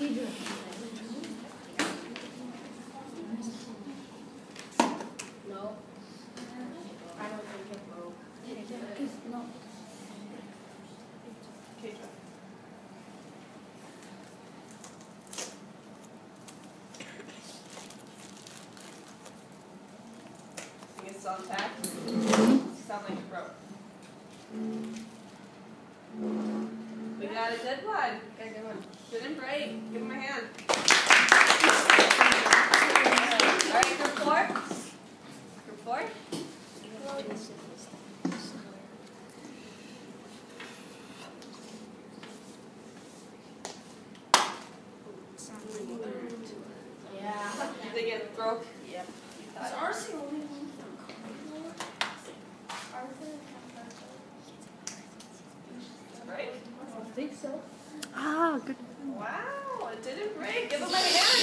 No. I don't think it broke. It's on tack? Sound like. We got a dead one. Okay, good one. Didn't break. Give him a hand. All right, group four. Group four. Yeah. You think it broke? Yep. Is thought ours the only one for carnivore? Ours is it break? I don't think so. Ah, good. Wow, it didn't break. Give him a hand.